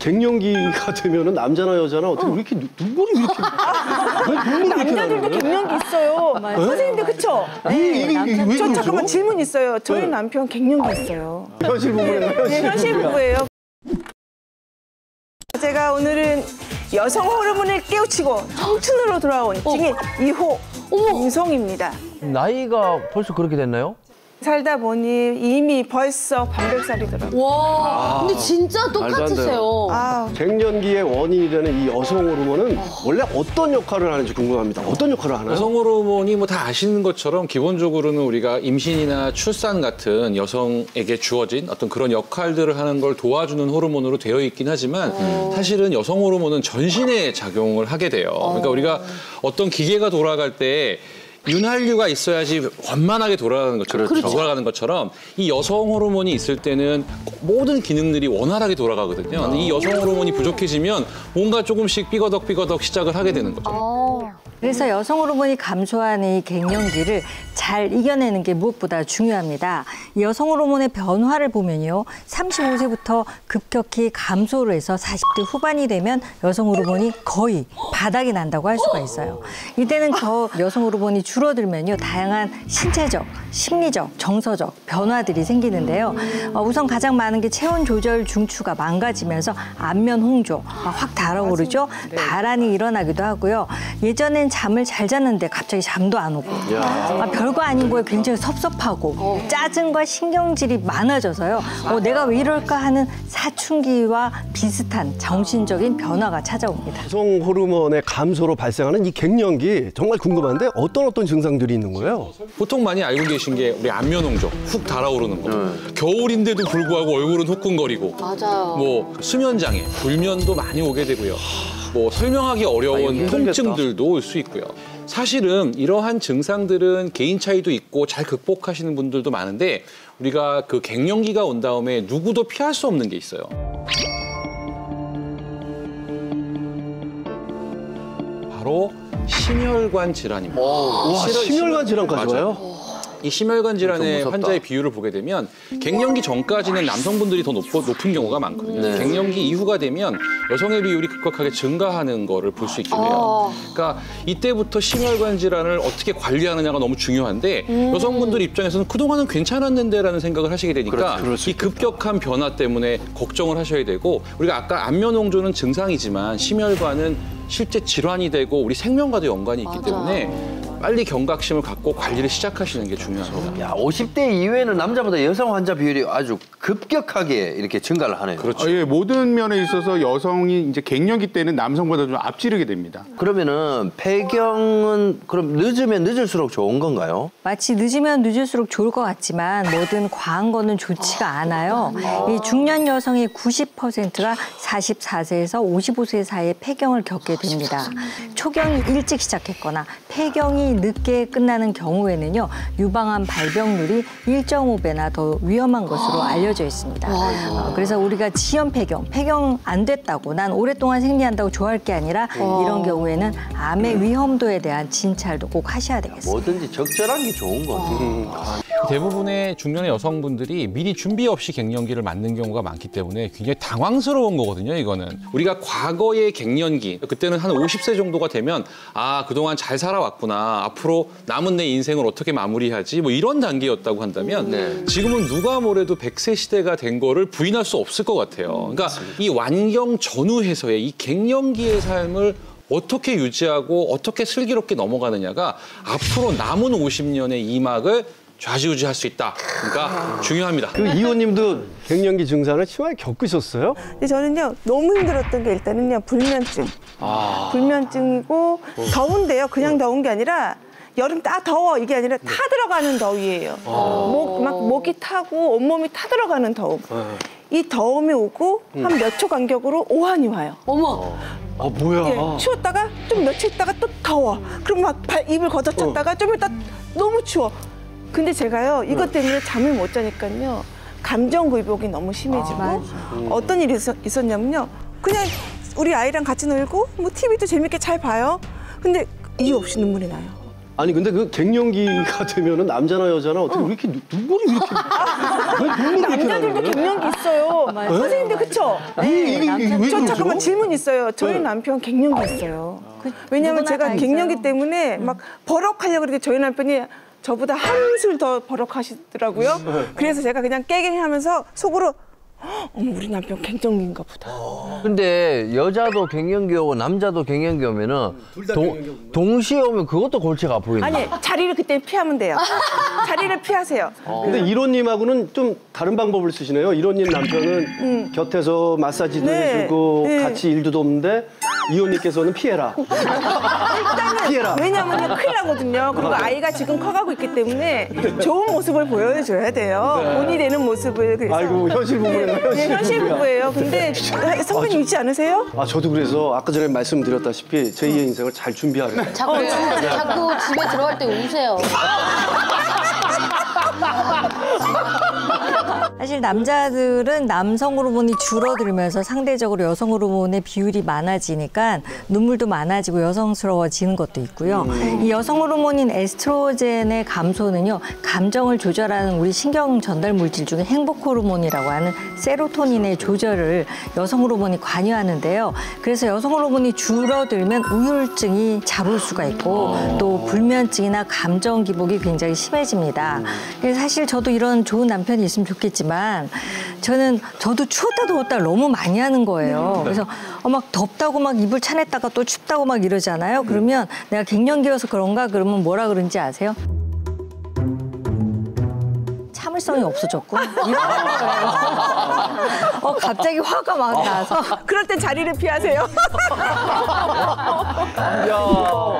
갱년기가 되면은 남자나 여자나 어떻게 왜 이렇게 눈- 눈물이 왜 이렇게 왜 눈물이 이렇게 남자들도 나는 거예요? 갱년기 있어요. 선생님들 그쵸? 이게, 이게, 이게 왜저 그러죠? 잠깐만 질문 있어요. 저희 네. 남편 갱년기 있어요. 현실 부부예요. 네, 현실 부부예요. 제가 오늘은 여성 호르몬을 깨우치고 청춘으로 돌아온 증인 이호 인성입니다. 나이가 벌써 그렇게 됐나요? 살다 보니 이미 벌써 반백살이더라고요. 와, 근데 진짜 똑같으세요. 아, 갱년기의 원인이 되는 이 여성 호르몬은 원래 어떤 역할을 하는지 궁금합니다. 어떤 역할을 하나요? 여성 호르몬이 뭐 다 아시는 것처럼 기본적으로는 우리가 임신이나 출산 같은 여성에게 주어진 어떤 그런 역할들을 하는 걸 도와주는 호르몬으로 되어 있긴 하지만 사실은 여성 호르몬은 전신에 작용을 하게 돼요. 그러니까 우리가 어떤 기계가 돌아갈 때 윤활유가 있어야지 원만하게 돌아가는 것처럼 돌아가는 것처럼 이 여성 호르몬이 있을 때는 모든 기능들이 원활하게 돌아가거든요. 근데 이 여성 호르몬이 부족해지면 뭔가 조금씩 삐거덕 삐거덕 시작을 하게 되는 거죠. 그래서 여성 호르몬이 감소하는 이 갱년기를 잘 이겨내는 게 무엇보다 중요합니다. 이 여성 호르몬의 변화를 보면요. 35세부터 급격히 감소를 해서 40대 후반이 되면 여성 호르몬이 거의 바닥이 난다고 할 수가 있어요. 이때는 저 여성 호르몬이 줄어들면요. 다양한 신체적, 심리적, 정서적 변화들이 생기는데요. 어, 우선 가장 많은 게 체온 조절 중추가 망가지면서 안면 홍조 아, 확 달아오르죠. 발한이 일어나기도 하고요. 예전엔 잠을 잘 잤는데 갑자기 잠도 안 오고 아, 별거 아닌 거에 굉장히 섭섭하고 짜증과 신경질이 많아져서요. 어, 내가 왜 이럴까 하는 사춘기와 비슷한 정신적인 변화가 찾아옵니다. 여성 호르몬의 감소로 발생하는 이 갱년기 정말 궁금한데 어떤 어떤 증상들이 있는 거예요? 보통 많이 알고 계신 게 우리 안면 홍조 훅 달아오르는 거. 겨울인데도 불구하고 얼굴은 후끈거리고. 맞아요. 뭐 수면 장애, 불면도 많이 오게 되고요. 뭐 설명하기 어려운 힘들겠다. 통증들도 올 수 있고요. 사실은 이러한 증상들은 개인 차이도 있고 잘 극복하시는 분들도 많은데 우리가 그 갱년기가 온 다음에 누구도 피할 수 없는 게 있어요. 바로 심혈관 질환입니다. 와, 심혈관 질환까지 맞아요. 와요? 이 심혈관 질환의. 환자의 비율을 보게 되면 갱년기 전까지는 남성분들이 더 높, 높은 경우가 많거든요. 네. 갱년기 이후가 되면 여성의 비율이 급격하게 증가하는 거를 볼 수 있게 돼요. 그러니까 이때부터 심혈관 질환을 어떻게 관리하느냐가 너무 중요한데 여성분들 입장에서는 그동안은 괜찮았는데라는 생각을 하시게 되니까 수이 급격한 변화 때문에 걱정을 하셔야 되고 우리가 아까 안면 홍조는 증상이지만 심혈관은 실제 질환이 되고 우리 생명과도 연관이 있기 때문에 빨리 경각심을 갖고 관리를 시작하시는 게 중요합니다. 야, 50대 이후에는 남자보다 여성 환자 비율이 아주 급격하게 이렇게 증가를 하네요. 그렇죠. 어, 예, 모든 면에 있어서 여성이 이제 갱년기 때는 남성보다 좀 앞지르게 됩니다. 그러면은 폐경은 그럼 늦으면 늦을수록 좋은 건가요? 마치 늦으면 늦을수록 좋을 것 같지만 뭐든 과한 거는 좋지가 않아요. 이 중년 여성의 90%가 44세에서 55세 사이에 폐경을 겪게 됩니다. 초경이 일찍 시작했거나 폐경 이 늦게 끝나는 경우에는요 유방암 발병률이 1.5배나 더 위험한 것으로 알려져 있습니다. 어, 그래서 우리가 지연 폐경, 폐경 안 됐다고 난 오랫동안 생리한다고 좋아할 게 아니라 이런 경우에는 암의 위험도에 대한 진찰도 꼭 하셔야 되겠습니다. 뭐든지 적절한 게 좋은 거지. 대부분의 중년의 여성분들이 미리 준비 없이 갱년기를 맞는 경우가 많기 때문에 굉장히 당황스러운 거거든요, 이거는. 우리가 과거의 갱년기, 그때는 한 50세 정도가 되면 아, 그동안 잘 살아왔구나. 앞으로 남은 내 인생을 어떻게 마무리하지? 뭐 이런 단계였다고 한다면 네. 지금은 누가 뭐래도 100세 시대가 된 거를 부인할 수 없을 것 같아요. 그러니까 이 완경 전후에서의 이 갱년기의 삶을 어떻게 유지하고 어떻게 슬기롭게 넘어가느냐가 앞으로 남은 50년의 이막을 좌지우지할 수 있다. 그러니까 중요합니다. 그 이호님도 갱년기 증상을 심하게 겪으셨어요? 근데 저는요 너무 힘들었던 게 일단은요 불면증. 불면증이고 더운데요 그냥 더운 게 아니라 여름 딱 더워 이게 아니라 타 들어가는 더위예요. 목막 목이 타고 온몸이 타 들어가는 더움. 이 더움이 오고 한몇 초 간격으로 오한이 와요. 어머, 아, 뭐야. 예, 추웠다가 좀 며칠 있다가 또 더워. 그럼 막 발, 입을 걷어쳤다가 좀 있다 너무 추워. 근데 제가요 이것 때문에 잠을 못 자니까요 감정 굴복이 너무 심해지고 어떤 일이 있었, 있었 냐면요 그냥 우리 아이랑 같이 놀고 뭐 TV도 재밌게 잘 봐요. 근데 이유 없이 눈물이 나요. 아니 근데 그 갱년기가 되면은 남자나 여자나 어떻게 왜 이렇게 눈- 눈물이 이렇게 왜 눈물이 이렇게 남자들도 거예요? 갱년기 있어요. 선생님들 그쵸? 이게 이게 이게 왜 저? 잠깐만 질문 있어요. 저희 네. 남편 갱년기 있어요. 왜냐면 누구나 다 제가 갱년기 있어요. 때문에 막 버럭하려고 그러는데 저희 남편이 저보다 한술 더 버럭하시더라고요. 그래서 제가 그냥 깨갱 하면서 속으로 "헉, 어머 우리 남편 갱년기인가 보다. 근데 여자도 갱년기 오고 남자도 갱년기 오면은 동, 동시에 오면 그것도 골치가 아프겠네. 아니 자리를 그때 피하면 돼요. 자리를 피하세요. 근데 이론님하고는 좀 다른 방법을 쓰시네요. 이론님 남편은 곁에서 마사지도 네, 해주고 네. 같이 일도 돕는데 이혼님께서는 피해라. 피해라. 왜냐면요 큰일 나거든요. 그리고 아이가 지금 커가고 있기 때문에 좋은 모습을 보여줘야 돼요. 본이 되는 모습을. 그래서 아이고 현실 부부네요. 네, 현실 부부야. 부부예요. 근데 선배님 있지 않으세요? 아 저도 그래서 아까 전에 말씀드렸다시피 제2의 인생을 잘 준비하려고. 자꾸, 자꾸 집에 들어갈 때 우세요. 사실 남자들은 남성 호르몬이 줄어들면서 상대적으로 여성 호르몬의 비율이 많아지니까 눈물도 많아지고 여성스러워지는 것도 있고요. 이 여성 호르몬인 에스트로겐의 감소는요, 감정을 조절하는 우리 신경 전달 물질 중에 행복 호르몬이라고 하는 세로토닌의 조절을 여성 호르몬이 관여하는데요. 그래서 여성 호르몬이 줄어들면 우울증이 잘 올 수가 있고 또 불면증이나 감정 기복이 굉장히 심해집니다. 그래서 사실 저도 이런 좋은 남편이 있으면 좋겠지만 저는 저도 추웠다 더웠다 너무 많이 하는 거예요. 그래서 어, 막 덥다고 막 이불 차냈다가 또 춥다고 막 이러잖아요. 그러면 내가 갱년기여서 그런가 그러면 뭐라 그런지 아세요? 참을성이 없어졌고 이러는 거예요. 어 갑자기 화가 막 나서 그럴 땐 자리를 피하세요. 야,